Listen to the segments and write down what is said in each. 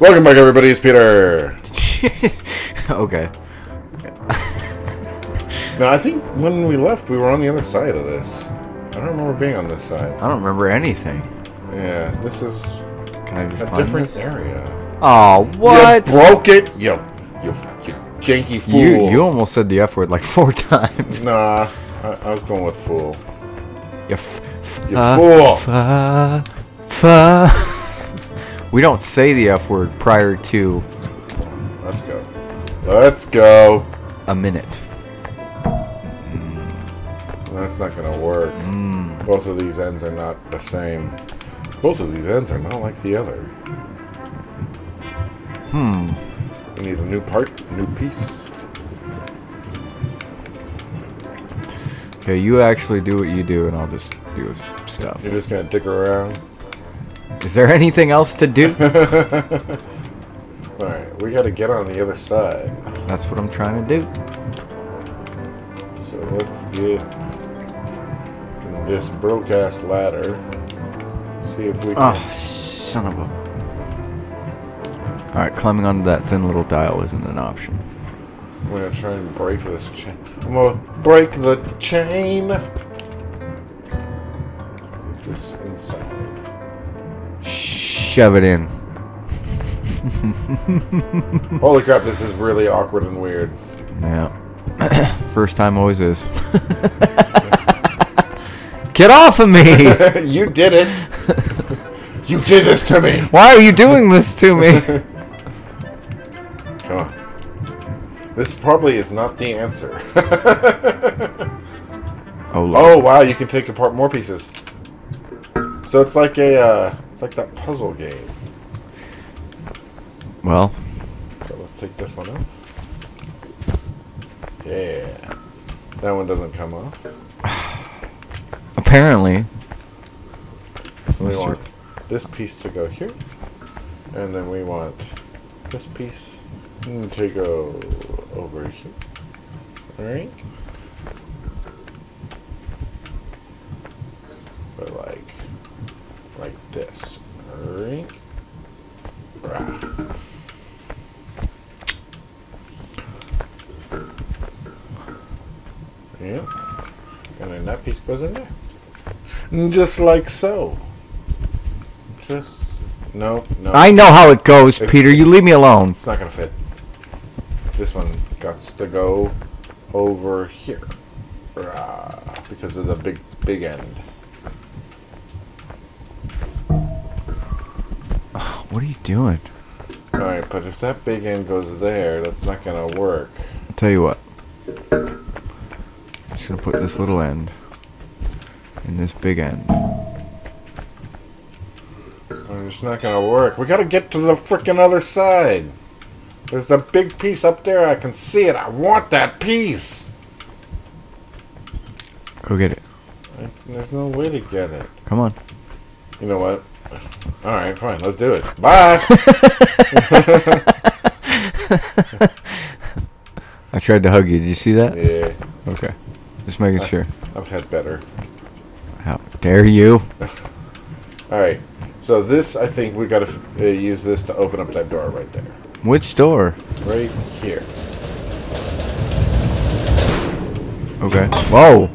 Welcome back, everybody. It's Peter. okay. Now, I think when we left, we were on the other side of this. I don't remember being on this side. I don't remember anything. Yeah, this is Can I just a different this? area. Oh, what? You broke it, you, you, you janky fool. You, you almost said the F word like four times. Nah, I, I was going with fool. You, f- f- You uh, fool. Fa, fa. we don't say the F word prior to Let's go. Let's go. a minute. That's not gonna work. Mm. Both of these ends are not the same. Both of these ends are not like the other. Hmm. We need a new part, a new piece. Okay, you actually do what you do, and I'll just do stuff. You're just gonna dick around. Is there anything else to do? Alright, we gotta get on the other side. That's what I'm trying to do. So let's get this broke ass ladder. See if we ah, can. Oh, son of a. Alright, climbing onto that thin little dial isn't an option. I'm gonna try and break this chain. I'm gonna break the chain. Shove it in. Holy crap, this is really awkward and weird. Yeah. First time always is. Get off of me! you did it! you did this to me! Why are you doing this to me? Come on. This probably is not the answer. Oh, oh wow, you can take apart more pieces. So it's like a, uh, like that puzzle game. Well, So let's take this one off. Yeah. That one doesn't come off. apparently. We Let's want this piece to go here. And then we want this piece to go over here. Alright? But like, like this. Right. Yep. And then that piece goes in there. And Just like so. Just no, no. I know how it goes, It's- Peter. You leave me alone. It's not gonna fit. This one got to go over here Rah, because of the big big end. What are you doing? All right, but if that big end goes there, that's not gonna work. I'll tell you what. I'm just gonna put this little end in this big end. It's not gonna work. We gotta get to the frickin' other side. There's a big piece up there. I can see it. I want that piece. Go get it. I- There's no way to get it. Come on. You know what? All right, fine. Let's do it. Bye. I tried to hug you. Did you see that? yeah, Okay. Just making Uh, sure. I've had better. How dare you? All right. So this, I think we got to uh, use this to open up that door right there, Which door? right here. Okay. Whoa.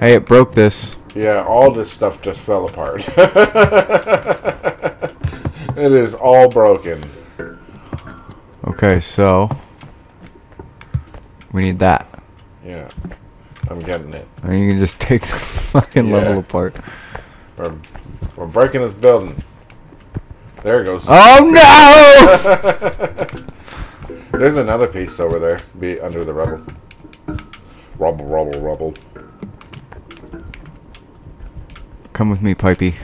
Hey, it broke this. Yeah, all this stuff just fell apart. it is all broken. Okay, so we need that. Yeah, I'm getting it. And you can just take the fucking Yeah. level apart. We're, we're breaking this building. There it goes. Oh no! There's another piece over there, be under the rubble. Rubble, rubble, rubble. Come with me, Pipey.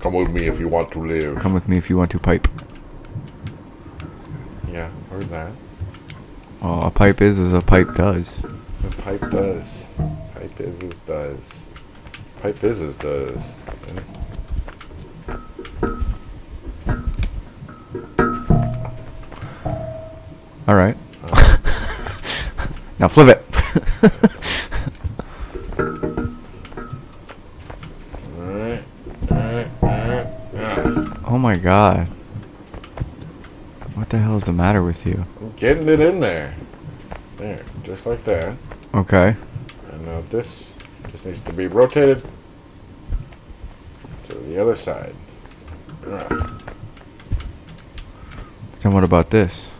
Come with me if you want to live. Come with me if you want to pipe. Yeah, heard that. All a pipe is as a pipe does. A pipe does. Pipe is as does. Pipe is as does. All right. now flip it. my god. What the hell is the matter with you? I'm getting it in there. There, just like that. Okay. And now this just needs to be rotated to the other side. Ugh. Then what about this?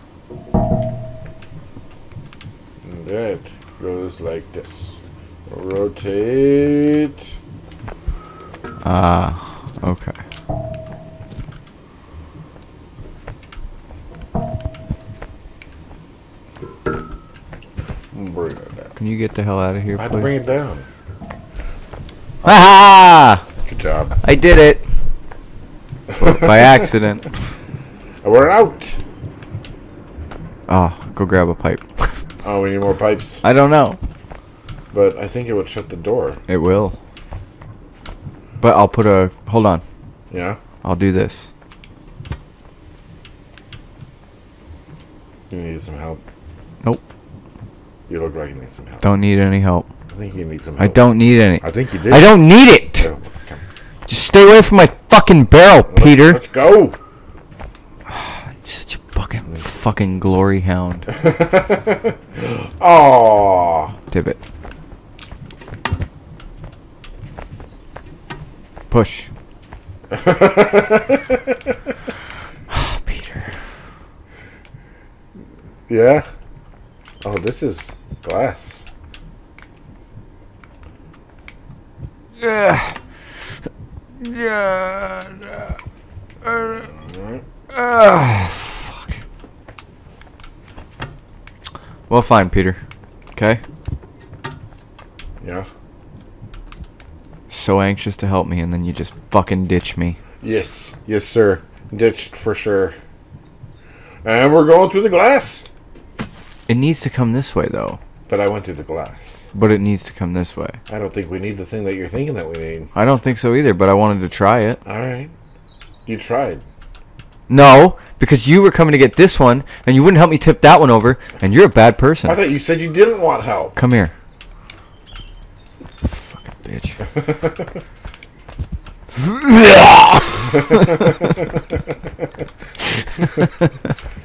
And that goes like this. Rotate. Ah, okay. Can you get the hell out of here, I had to please? bring it down. Ah! Good job. I did it! By accident. We're out. Oh, go grab a pipe. Oh, we need more pipes. I don't know. But I think it would shut the door. It will. But I'll put a. Hold on. Yeah? I'll do this. You need some help. You look like you need some help. Don't need any help. I think you need some help. I don't need any. I think you did. I don't need it! Oh. Just stay away from my fucking barrel, Peter! Let's go. Such a fucking mm. fucking glory hound. Aww. Divot. Push. oh, Peter. Yeah? Oh, this is glass. Yeah. Yeah. Alright. Ah, fuck. Well, fine, Peter. Okay? Yeah? So anxious to help me, and then you just fucking ditch me. Yes. Yes, sir. Ditched for sure. And we're going through the glass. It needs to come this way, though. But I went through the glass. But it needs to come this way. I don't think we need the thing that you're thinking that we need. I don't think so either, but I wanted to try it. Alright. You tried. No, because you were coming to get this one, and you wouldn't help me tip that one over, and you're a bad person. I thought you said you didn't want help. Come here. Fucking bitch.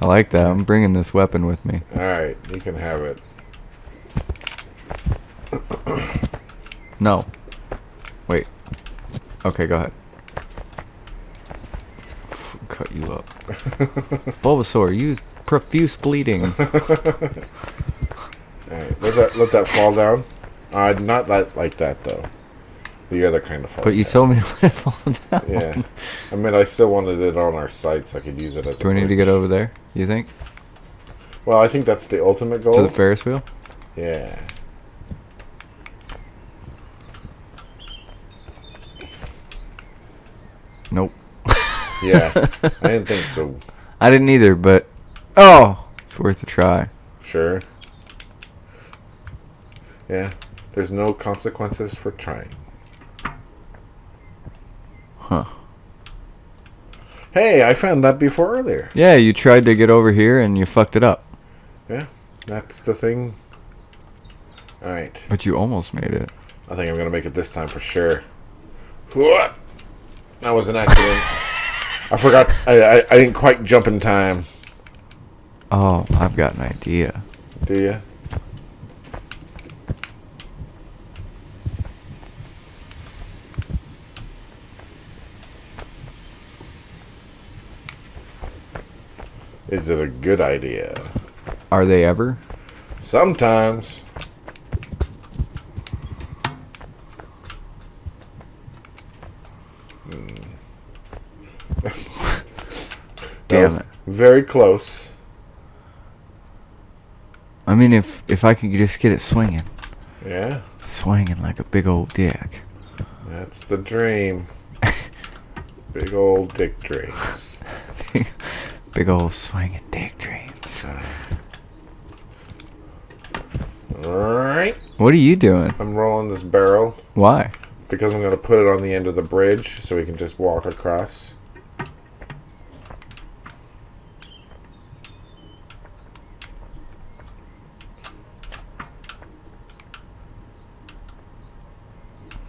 I like that. I'm bringing this weapon with me. Alright, you can have it. No. Wait. Okay, go ahead. Cut you up. Bulbasaur, use profuse bleeding. Alright, let that let that fall down. Uh, not that like that though. The other kind of fall. But you down. told me to let it fall down. Yeah. I mean, I still wanted it on our site so I could use it as. Do a we need to get over there? You think? Well, I think that's the ultimate goal. To the Ferris wheel? yeah. Nope. Yeah. I didn't think so. I didn't either, but oh, it's worth a try. Sure. Yeah. There's no consequences for trying. Huh. Hey, I found that before earlier. Yeah, you tried to get over here and you fucked it up, Yeah. That's the thing. All right. but you almost made it. I think I'm gonna make it this time for sure. What? That was an accident. I forgot. I, I I didn't quite jump in time. Oh, I've got an idea. Do you? Is it a good idea? Are they ever? Sometimes. Damn it. Very close. I mean, if if I could just get it swinging, Yeah, swinging like a big old dick. that's the dream. Big old dick dreams. Big old swinging dick dreams. Alright. What are you doing? I'm rolling this barrel. Why? Because I'm going to put it on the end of the bridge so we can just walk across.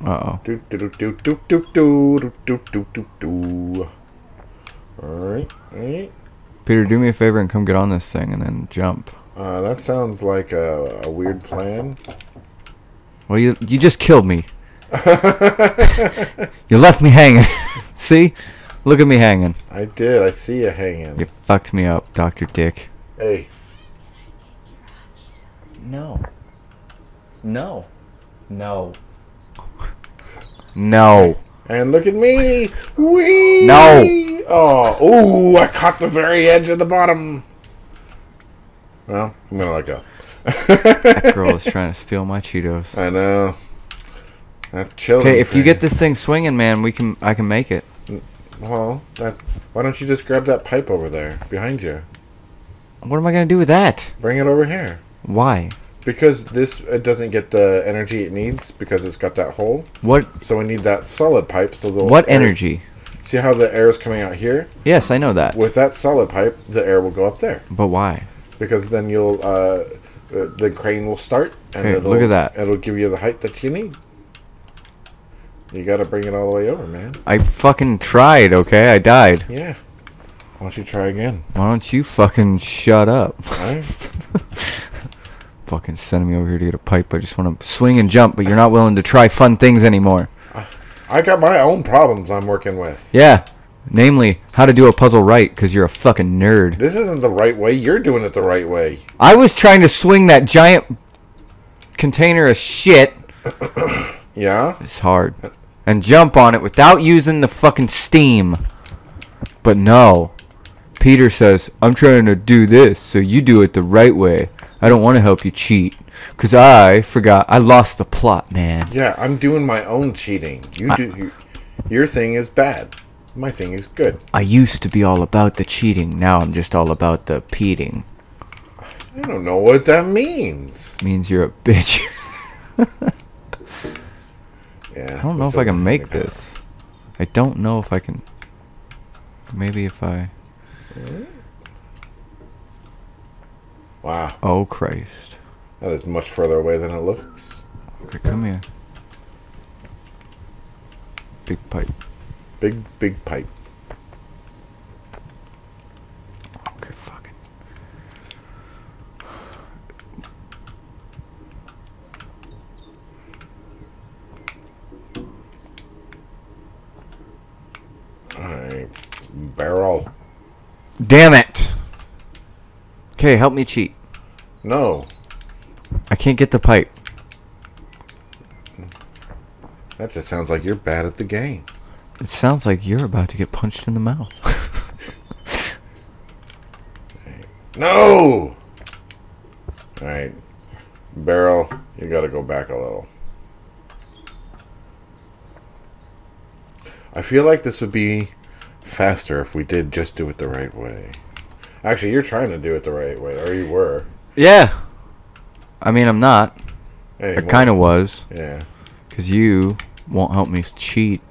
Uh oh. Alright, alright. Peter, do me a favor and come get on this thing and then jump. Uh, that sounds like a, a weird plan. Well, you you just killed me. you left me hanging. See? Look at me hanging. I did. I see you hanging. You fucked me up, Dr. Dick. Hey, No. No. No. No. and look at me. Wee. No. Oh, ooh! I caught the very edge of the bottom. Well, I'm gonna let go. That girl is trying to steal my Cheetos. I know. That's chilling. Okay, if you get this thing swinging, man, we can. I can make it. well, that. Why don't you just grab that pipe over there behind you? What am I gonna do with that? Bring it over here. Why? Because this it doesn't get the energy it needs because it's got that hole. What? So we need that solid pipe. So the What energy? See how the air is coming out here? Yes, I know that. With that solid pipe, the air will go up there But why? because then you'll uh, uh, the crane will start and Okay, it'll, look at that. It'll give you the height that you need. You got to bring it all the way over, man. I fucking tried. Okay, I died. Yeah. Why don't you try again? Why don't you fucking shut up? Right. fucking sending me over here to get a pipe. I just want to swing and jump, but you're not willing to try fun things anymore. I got my own problems I'm working with. Yeah. Namely, how to do a puzzle right, because you're a fucking nerd. This isn't the right way. You're doing it the right way. I was trying to swing that giant container of shit. Yeah. It's hard. And jump on it without using the fucking steam. But no. Peter says, I'm trying to do this, so you do it the right way. I don't want to help you cheat. Because I forgot. I lost the plot, man. Yeah, I'm doing my own cheating. You do. You, your thing is bad. My thing is good. I used to be all about the cheating. Now I'm just all about the peating. I don't know what that means. Means you're a bitch. Yeah. I don't know if I can make this. I don't know if I can. Maybe if I. Wow, Oh Christ. that is much further away than it looks. Okay, come here. Big pipe. Big, big pipe. Okay, fucking. Alright. Barrel. Damn it! Okay, help me cheat. No. I can't get the pipe. That just sounds like you're bad at the game. It sounds like you're about to get punched in the mouth. No! Alright. Barrel, you gotta go back a little. I feel like this would be faster if we did just do it the right way. Actually, you're trying to do it the right way, or you were. yeah. I mean, I'm not. I kind of was. Yeah. Because you won't help me cheat.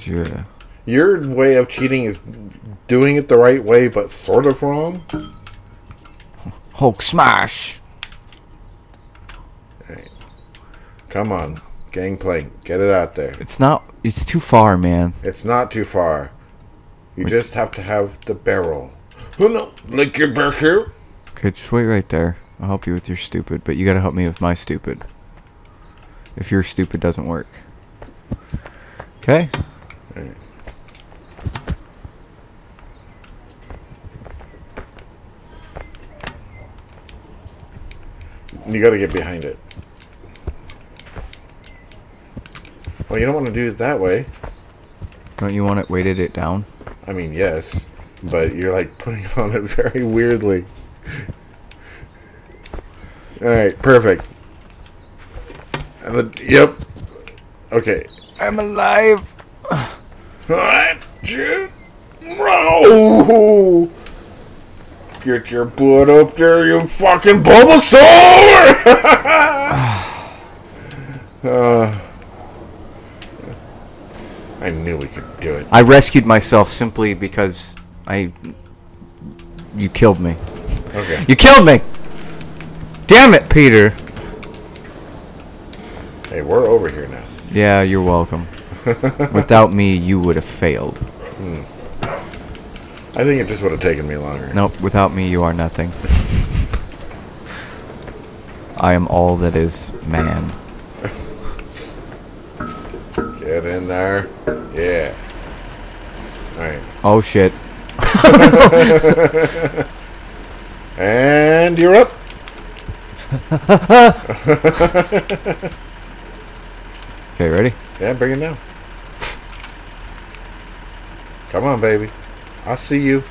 You're Your way of cheating is doing it the right way, but sort of wrong. Hulk smash. Come on, gangplank, get it out there. It's not. It's too far, man. It's not too far. You just have to have the barrel. Oh no, lick your burger. Okay, just wait right there. I'll help you with your stupid, but you gotta help me with my stupid. If your stupid doesn't work. Okay? You gotta get behind it. Well, you don't want to do it that way. Don't you want it weighted it down? I mean, yes, but you're like putting it on it very weirdly. All right, perfect. The, yep. Okay. I'm alive! Get your butt up there, you fucking Bulbasaur! uh, I knew we could do it. I rescued myself simply because I. You killed me. Okay. You killed me! Damn it, Peter! Hey, we're over here now. Yeah, you're welcome. Without me, you would have failed. Hmm. I think it just would have taken me longer. Nope, without me, you are nothing. I am all that is man. In there. Yeah. Alright. Oh shit. And you're up. Okay, ready? Yeah, bring it down. Come on, baby. I see you.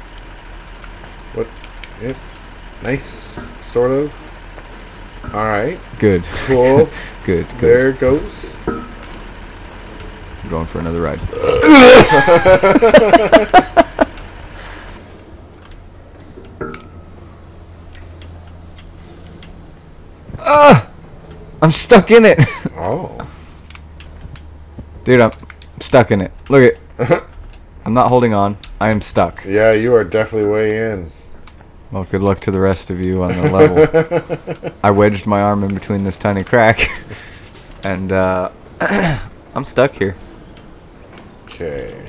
What? Yep. Nice, sort of. All right. Good. Cool. good, good. there it goes. I'm going for another ride. Ah! I'm stuck in it. Oh. Dude, I'm stuck in it. Look it. I'm not holding on. I am stuck. Yeah, you are definitely way in. Well, good luck to the rest of you on the level. I wedged my arm in between this tiny crack. And, uh, I'm stuck here. Okay.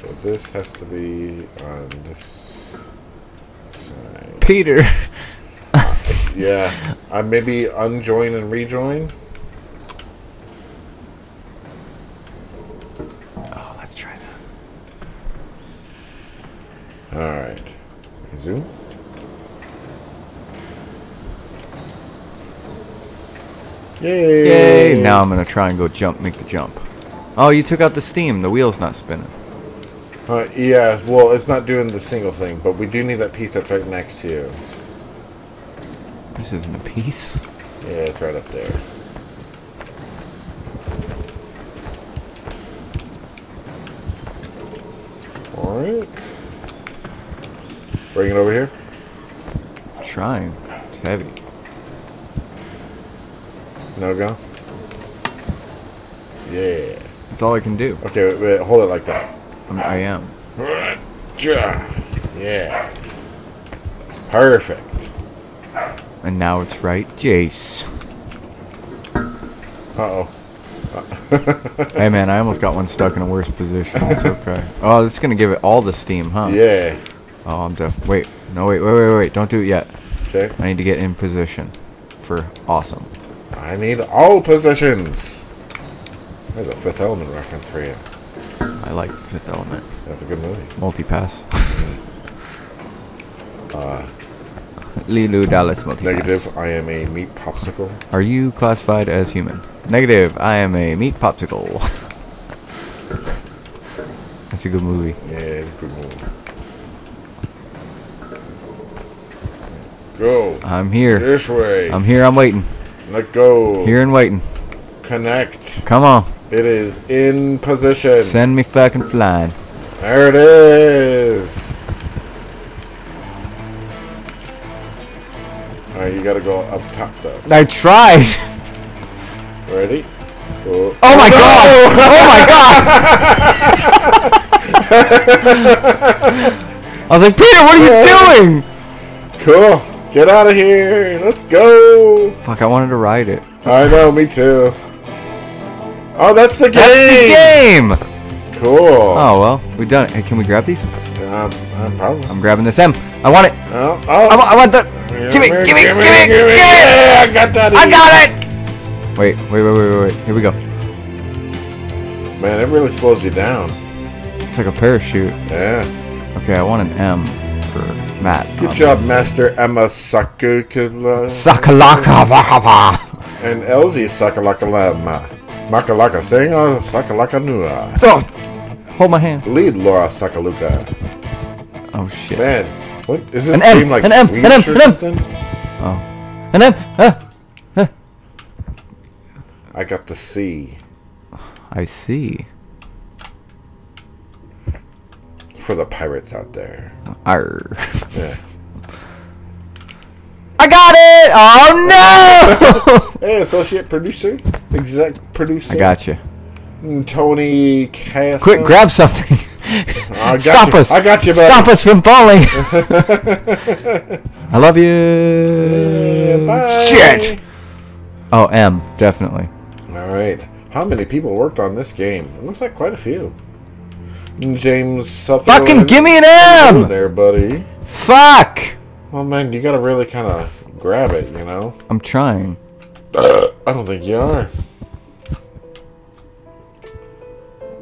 So this has to be on this side. Peter! Yeah. I maybe unjoin and rejoin. Oh, let's try that. All right. Zoom. Yay! Yay! Now I'm gonna try and go jump, make the jump. Oh, you took out the steam. The wheel's not spinning. Uh, yeah, well, it's not doing the single thing, but we do need that piece that's right next to you. This isn't a piece. Yeah, it's right up there. Alright. Bring it over here. trying. It's heavy. No go. Yeah. That's all I can do. Okay, wait, wait, hold it like that. I'm, I am. Yeah. Perfect. And now it's right, Jace. Uh oh. hey man, I almost got one stuck in a worse position. It's okay. Oh, this is gonna give it all the steam, huh? Yeah. Oh, I'm def. Wait, no, wait, wait, wait, wait! Don't do it yet. Okay. I need to get in position for awesome. I need all positions. There's a Fifth Element reference for you. I like the Fifth Element. That's a good movie. Multipass. Uh, Leeloo Dallas multipass. negative. I am a meat popsicle. Are you classified as human? Negative. I am a meat popsicle. That's a good movie. Yeah, it's a good movie. Go I'm here. this way. I'm here. I'm waiting. Let go. Here and waiting. Connect. Come on. It is in position. Send me fucking flying. There it is. Alright, you gotta go up top though. I tried. Ready? Go. Oh my god! Oh my god! I was like, Peter, what are you doing? Cool. Get out of here. Let's go. Fuck, I wanted to ride it. I know, me too. Oh, that's the game. That's the game. Cool. Oh, well, we done it. Hey, can we grab these? Um, um, probably. I'm grabbing this M. I want it. Oh, I oh. want, I want the. Give me, give me, give me, give me! Yeah, I got that. I got it! Wait, wait, wait, wait, wait. Here we go. Man, it really slows you down. It's like a parachute. Yeah. Okay, I want an M for Matt. Good Um, job, Master Emma Sakukula Sakalaka and Elsie Sing or Sakalaka Nua. Oh, hold my hand. Lead Laura Sakaluka. Oh shit. Man, what is this An M, game like an M, an M, or an M. something? Oh. And then, uh, I got the C I see. for the pirates out there. Arr. Yeah. I got it! Oh no! Hey, associate producer, exec producer. I got you. Mm, Tony Cass. Quick, grab something. I got Stop you. us! I got you, Stop us from falling! I love you. Bye. Shit! Oh, M, definitely. All right. How many people worked on this game? It looks like quite a few. James Sutherland. Fucking give me an Hello M! there, buddy. Fuck! Well, man, you gotta really kind of grab it, you know? I'm trying. I don't think you are.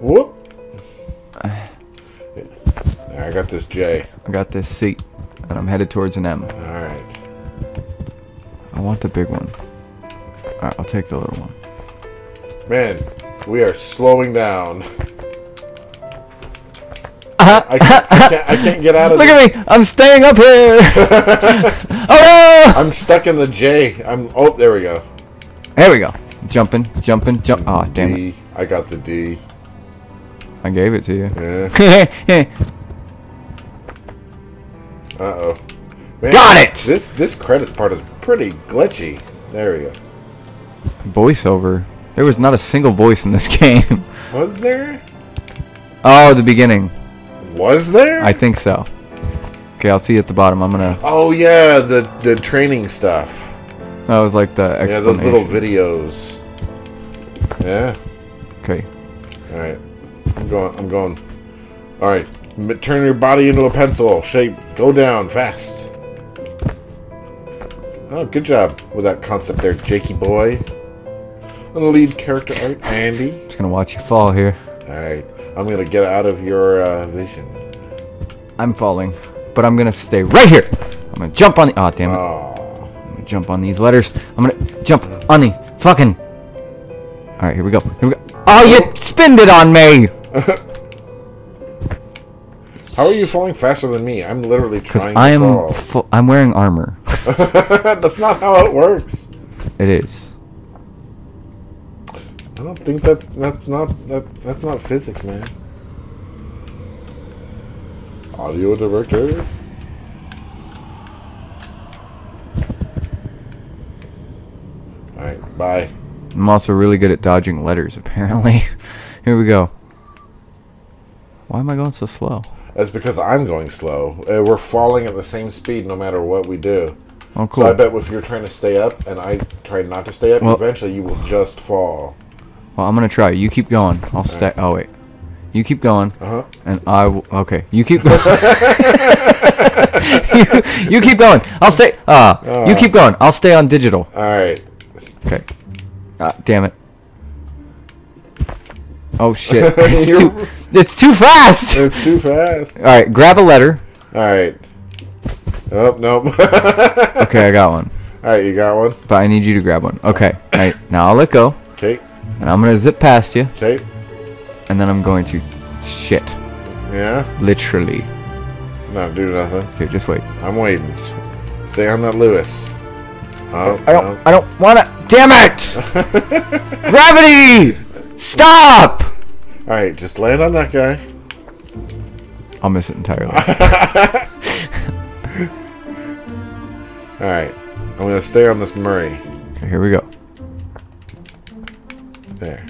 Whoop. There, I got this J. I got this seat, and I'm headed towards an M. Alright. I want the big one. Alright, I'll take the little one. Man, we are slowing down. I can't, I can't, I can't get out of Look this. at me! I'm staying up here! oh no! I'm stuck in the J. I'm. Oh, there we go. There we go. Jumping, jumping, jump. Oh, damn it. I got the D. I gave it to you. Yeah. Uh oh. Got it! This this credits part is pretty glitchy. There we go. Voiceover. There was not a single voice in this game. Was there? Oh, the beginning. Was there? I think so. Okay, I'll see you at the bottom. I'm gonna. Oh yeah, the the training stuff. That was like the explanation. Yeah, those little videos. Yeah. Okay. All right. I'm going. I'm going. All right. Turn your body into a pencil shape. Go down fast. Oh, good job with that concept there, Jakey boy. And the lead character art, Andy. Just gonna watch you fall here. All right. I'm gonna get out of your uh, vision. I'm falling, but I'm gonna stay right here. I'm gonna jump on the. Oh, damn it. Oh. Jump on these letters. I'm gonna jump on these fucking. All right, here we go. Here we go. Oh, you spinned it on me. How are you falling faster than me? I'm literally trying I am. I'm wearing armor. That's not how it works. it is. I don't think that that's not that that's not physics, man. Audio director. All right, bye. I'm also really good at dodging letters, apparently. here we go. Why am I going so slow? That's because I'm going slow. Uh, we're falling at the same speed no matter what we do. Oh, cool. So I bet if you're trying to stay up and I try not to stay up, Well- eventually you will just fall. Well, I'm gonna try. You keep going. I'll stay. Oh wait. You keep going, Uh huh. and I will. Okay. You keep going. you, you keep going. I'll stay. Uh, you keep going. I'll stay on digital. All right. Okay. Ah, damn it. Oh shit. It's too, it's too fast! It's too fast. Alright, grab a letter. All right. Oh nope. Okay, I got one. All right, you got one. But I need you to grab one. Okay. Alright, now I'll let go. Okay. And I'm gonna zip past you. Okay. And then I'm going to. Shit. Yeah. Literally. Not do nothing. Okay, just wait. I'm waiting. Stay on that Lewis. Oh, I don't. I don't wanna. Damn it! Gravity! Stop! All right, just land on that guy. I'll miss it entirely. All right. I'm gonna stay on this Murray. Okay, here we go. There.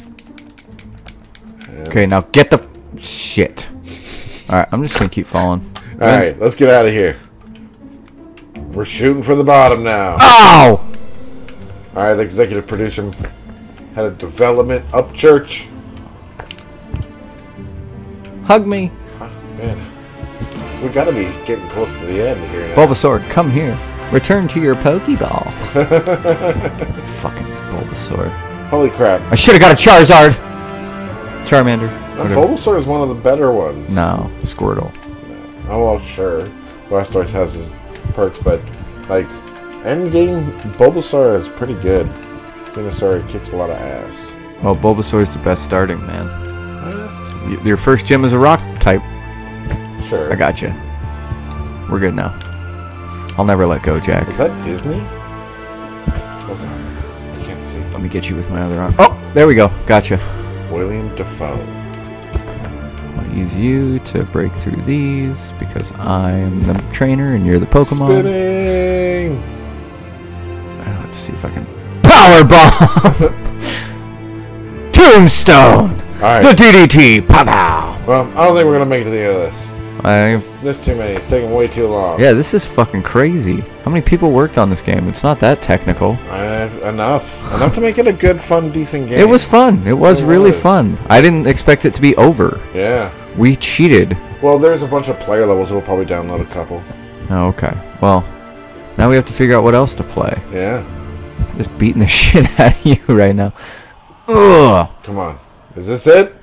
Okay, now get the shit. Alright, I'm just gonna keep falling. All right, let's get out of here. We're shooting for the bottom now. Ow! All right, executive producer, head of development, up church. Hug me. Man, we gotta be getting close to the end here. Now. Bulbasaur, come here. Return to your Pokeball. Fucking Bulbasaur. Holy crap! I should have got a Charizard. Charmander. Whatever. Bulbasaur is one of the better ones. No, Squirtle. Oh well, sure. Blastoise has his perks, but like endgame, Bulbasaur is pretty good. Venusaur kicks a lot of ass. Well, Bulbasaur is the best starting, man. Uh, Your first gym is a rock type. sure. I got you. We're good now. I'll never let go, Jack. Is that Disney? Oh god, I can't see. Let me get you with my other arm. Oh, there we go. Gotcha. William Defoe. I'll use you to break through these because I'm the trainer and you're the Pokemon. Spinning. Let's see if I can. Power bomb! Tombstone! All The. DDT! Pow pow! Well, I don't think we're gonna make it to the end of this. I, There's too many. It's taking way too long. yeah, this is fucking crazy. How many people worked on this game? It's not that technical. Uh, enough. Enough to make it a good, fun, decent game. It was fun. It was It really was. fun. I didn't expect it to be over. Yeah. We cheated. Well, there's a bunch of player levels, so we'll probably download a couple. Oh, okay. Well, now we have to figure out what else to play. Yeah. Just beating the shit out of you right now. Ugh. Come on. Is this it?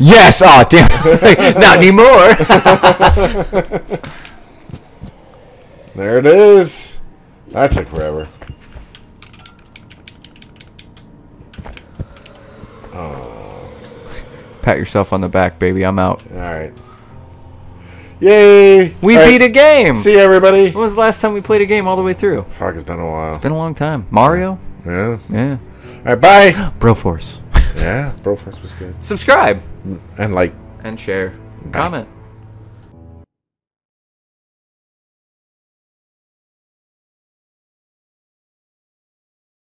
Yes. Oh, damn. Not anymore. There it is. That took forever. Oh. Pat yourself on the back, baby. I'm out. Alright. Yay! We All right. beat a game. See you, everybody. When was the last time we played a game all the way through? Fuck, it's been a while. It's Been a long time. Mario? Yeah. Yeah. Alright, bye. Broforce. yeah, Broforce was good. Subscribe And like, and share. Comment.